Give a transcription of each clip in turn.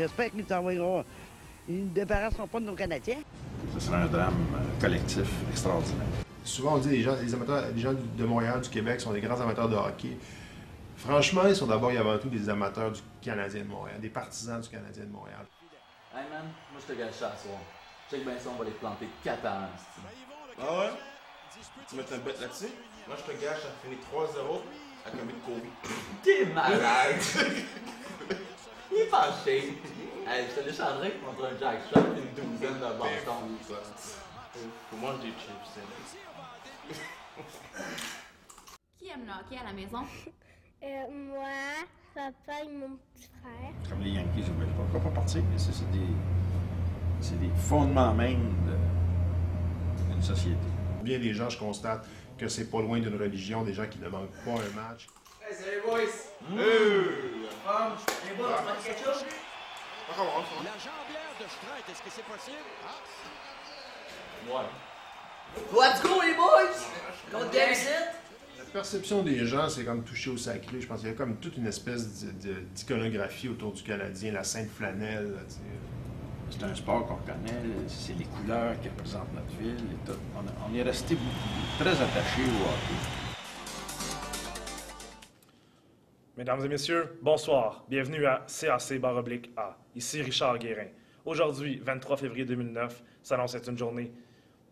J'espère qu'ils t'envoieront. Ils ne débarrasseront pas de nos Canadiens. Ce sera un drame euh, collectif extraordinaire. Souvent, on dit que les gens, les amateurs, les gens de Montréal, du Québec sont des grands amateurs de hockey. Franchement, ils sont d'abord et avant tout des amateurs du Canadien de Montréal, des partisans du Canadien de Montréal. Hey man, moi je te gâche ça à soir. Check bien ça, on va les planter 4 ans. Ah ouais? Tu mets un bet là-dessus? Moi je te gâche à finir 3-0 avec un but de Kobe. T'es malade! Est fâché. Hey, je te l'échangerai contre un jackshot et une douzaine de bâtons. Faut manger des chips, c'est Qui aime le hockey à la maison? Euh, moi, papa et mon petit frère. Comme les Yankees, ils ne veulent pas. Pourquoi pas partir? Mais c'est c'est des, c'est des fondements même d'une société. Bien des gens, je constate que c'est pas loin d'une religion, des gens qui ne manquent pas un match. Hey, salut boys! Les tu quelque chose? Commence, La jambière de Streit, est-ce que c'est possible? Ouais. Let's go les boys! L'autre game set? La perception des gens, c'est comme toucher au sacré. Je pense qu'il y a comme toute une espèce d'iconographie autour du Canadien, la sainte flanelle. là. C'est un sport qu'on connaît, c'est les couleurs qui représentent notre ville. et tout. On, est resté beaucoup- très attachés au hockey. Mesdames et messieurs, bonsoir. Bienvenue à CAC barre oblique A. Ici Richard Guérin. Aujourd'hui, 23 février 2009, s'annonce être une journée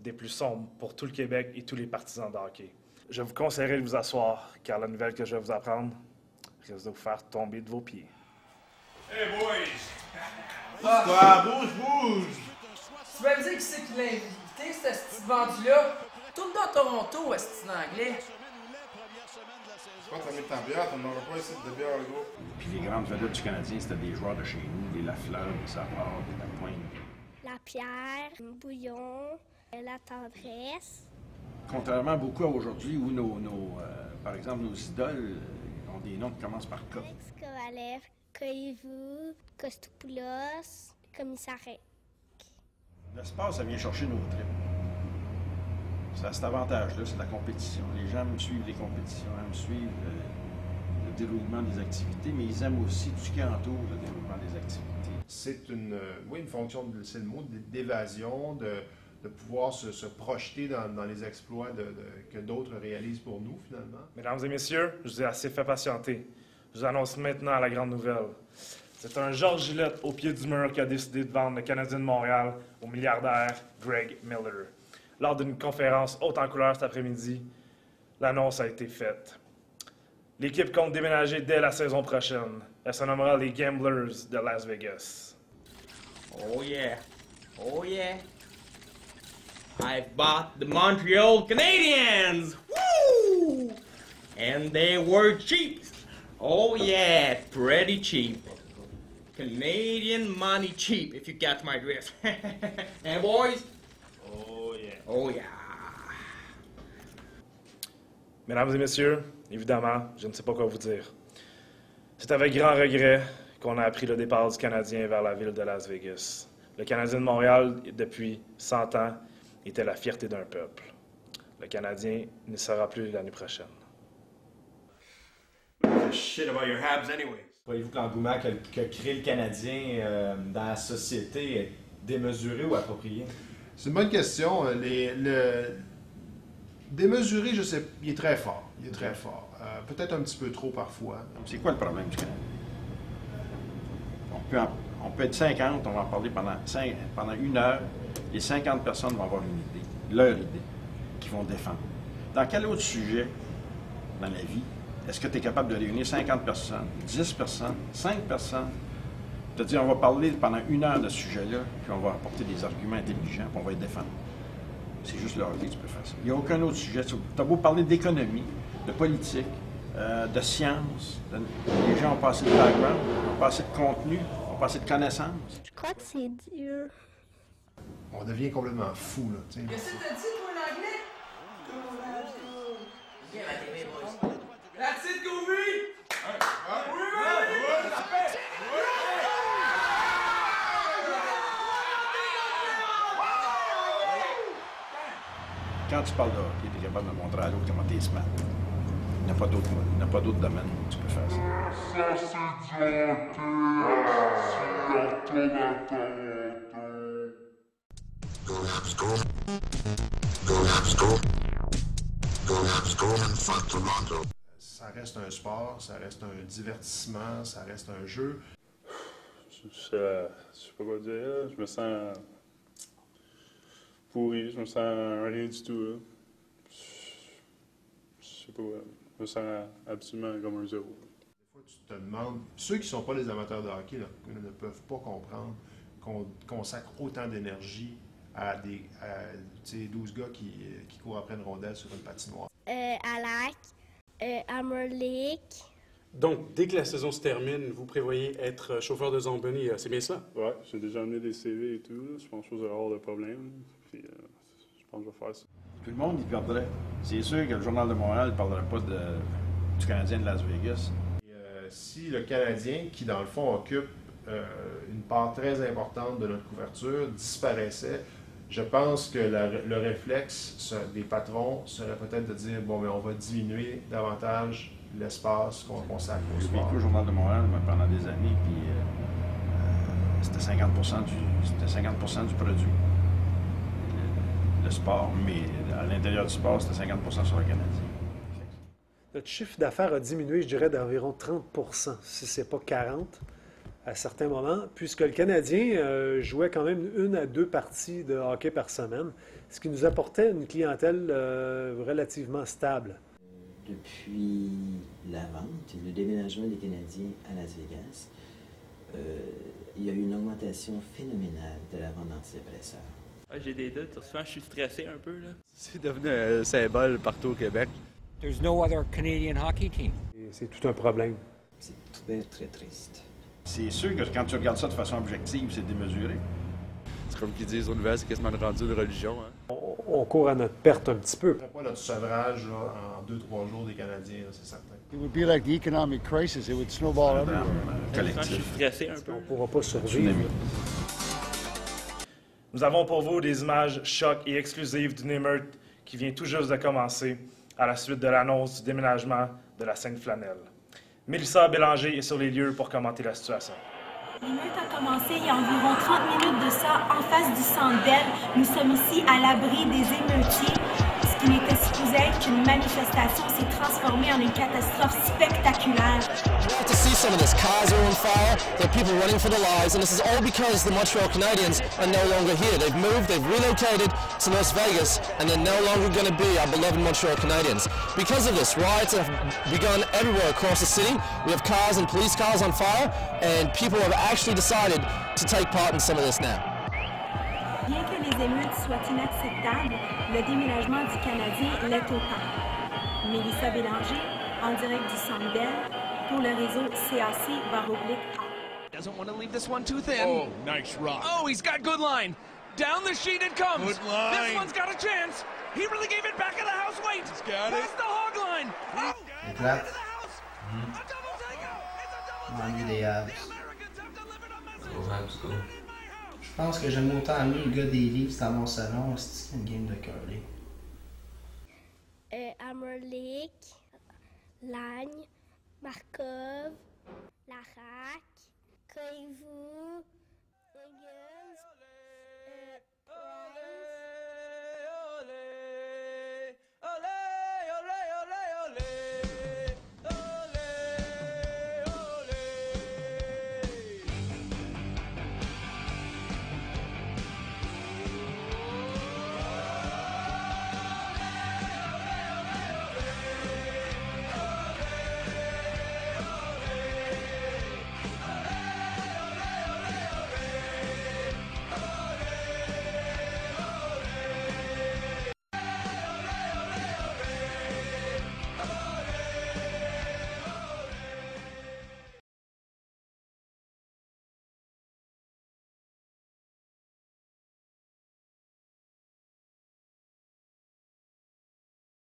des plus sombres pour tout le Québec et tous les partisans de hockey. Je vous conseillerais de vous asseoir, car la nouvelle que je vais vous apprendre risque de vous faire tomber de vos pieds. Toi, bouge, bouge! Tu vas me dire qui c'est qui l'a invité, ce petit vendu-là? Tourne dans Toronto, est en anglais? Que t'as mis ta bière, t'en auras pas ici de bière, gros. Puis les grandes vedettes du Canadien, c'était des joueurs de chez nous, des Lafleur, des Savard, des Lapointe. La pierre, le bouillon, euh, la tendresse. Contrairement beaucoup à aujourd'hui où nos, nos, euh, par exemple, nos idoles euh, ont des noms qui commencent par K. Alex Kovalev, Koivu, Kostopoulos, Commissarek. Le sport, ça vient chercher nos tripes. Ça a cet avantage-là, c'est la compétition. Les gens aiment suivre les compétitions, aiment suivre euh, le déroulement des activités, mais ils aiment aussi tout ce qui entoure le déroulement des activités. C'est une, euh, oui, une fonction, de- c'est le mot, d'évasion, de, de pouvoir se, se projeter dans, dans les exploits de- de- que d'autres réalisent pour nous, finalement. Mesdames et messieurs, je vous ai assez fait patienter. Je vous annonce maintenant la grande nouvelle. C'est un Georges Gillette au pied du mur qui a décidé de vendre le Canadien de Montréal au milliardaire Greg Miller. Lors d'une conférence haute en couleur cet après-midi, l'annonce a été faite. L'équipe compte déménager dès la saison prochaine. Elle se nommera les Gamblers de Las Vegas. Oh yeah. Oh yeah. I bought the Montreal Canadiens. Woo! And they were cheap. Oh yeah, pretty cheap. Canadian money cheap, if you get my drift. and boys? Oh yeah. Mesdames et messieurs, évidemment, je ne sais pas quoi vous dire. C'est avec grand regret qu'on a appris le départ du Canadien vers la ville de Las Vegas. Le Canadien de Montréal, depuis 100 ans, était la fierté d'un peuple. Le Canadien ne sera plus l'année prochaine. Shit about your Habs anyways. Croyez-vous que l'engouement que, que crée le Canadien euh, dans la société est démesuré ou approprié? C'est une bonne question. Euh, le... Démesuré, je sais, il est très fort. Il est très fort. Euh, Peut-être un petit peu trop parfois. C'est quoi le problème du Canadien? On peut, on peut être 50, on va en parler pendant une heure. Les 50 personnes vont avoir une idée, leur idée, qu'ils vont défendre. Dans quel autre sujet dans la vie est-ce que tu es capable de réunir 50 personnes, 10 personnes, 5 personnes, de dire on va parler pendant une heure de ce sujet-là, puis on va apporter des arguments intelligents, puis on va les défendre? C'est juste le hockey que tu peux faire ça. Il n'y a aucun autre sujet. Tu as beau parler d'économie, de politique, euh, de science, de- les gens ont passé de background, ont passé de contenu, ont passé de connaissances. Je crois que c'est dur. On devient complètement fou, là. Qu'est-ce que t'as dit, toi, l'anglais? Viens à la TV, boys. That's it, Goofy! Quand tu parles de hockey, tu es capable de montrer à l'autre comment tu pas d'autre il n'y a pas d'autre domaine où tu peux faire ça. Ça reste un sport, ça reste un divertissement, ça reste un jeu. Je, je, je sais pas quoi dire. là. Je me sens pourri. Je me sens rien du tout. là. Je, sais pas. Je me sens absolument comme un zéro. Des fois, tu te demandes, ceux qui ne sont pas les amateurs de hockey là, ne peuvent pas comprendre qu'on consacre autant d'énergie à des à, tu sais, 12 gars qui, qui courent après une rondelle sur une patinoire. Euh, à Lac, euh, Hammer Lake. Donc, dès que la saison se termine, vous prévoyez être chauffeur de Zombie, c'est bien ça? Ouais, j'ai déjà amené des CV et tout. Je pense que je vais avoir de problème. Puis, euh, je pense que je vais faire ça. Tout le monde y perdrait. C'est sûr que le Journal de Montréal ne parlerait pas de, du Canadien de Las Vegas. Et, euh, si le Canadien, qui dans le fond occupe euh, une part très importante de notre couverture, disparaissait, je pense que la- le réflexe des patrons serait peut-être de dire bon, mais on va diminuer davantage l'espace qu'on consacre au J'ai sport. au Journal de Montréal mais pendant des années, puis c'était 50 du, c'était 50 du produit. Le, sport, mais à l'intérieur du sport, c'était 50 sur le Canadien. Notre chiffre d'affaires a diminué, je dirais, d'environ 30% si ce n'est pas 40 à certains moments, puisque le Canadien euh, jouait quand même une à deux parties de hockey par semaine, ce qui nous apportait une clientèle euh, relativement stable. Depuis la vente, le déménagement des Canadiens à Las Vegas, euh, il y a eu une augmentation phénoménale de la vente d'antidépresseurs. Ouais, J'ai des doutes. Souvent, je suis stressé un peu. Là. C'est devenu un symbole partout au Québec. There's no other Canadian hockey team. C'est tout un problème. C'est très, très triste. C'est sûr que quand tu regardes ça de façon objective, c'est démesuré. C'est comme qu'ils disent aux nouvelles, c'est quasiment rendu une religion. Hein. On, on court à notre perte un petit peu. Pas notre sevrage là, en deux, trois jours des Canadiens, c'est certain. It would be like the economic crisis. It would snowball everywhere. Souvent, je suis stressé un peu. On ne pourra pas survivre? Nous avons pour vous des images chocs et exclusives d'une émeute qui vient tout juste de commencer à la suite de l'annonce du déménagement de la Sainte-Flanelle. Mélissa Bélanger est sur les lieux pour commenter la situation. L'émeute a commencé il y a environ 30 minutes de ça en face du centre. Nous sommes ici à l'abri des émeutiers. Qui n'était supposé être qu'une manifestation s'est transformé en une catastrophe spectaculaire. Have to see some of this. Cars are on fire. There are people running for their lives, and this is all because the Montreal Canadiens are no longer here. They've moved, they've relocated to Las Vegas, and they're no longer going to be our beloved Montreal Canadiens. Because of this, riots have begun everywhere across the city. We have cars and police cars on fire, and people have actually decided to take part in some of this now. Bien que les émeutes soient inacceptables, le déménagement du Canadien l'est autant. Mélissa Bélanger, en direct du centre Bell, pour le réseau CAC baroblique A. Doesn't want to leave this one too thin. Oh, nice rock. Oh, he's got good line. Down the sheet it comes. Good line. This one's got a chance. He really gave it back of the house. Wait. He's got it. Past the hog line. Oh, Les plates. M'ennuie des Habs. Je pense que j'aime autant amener le gars des livres dans mon salon c'est une game de curling.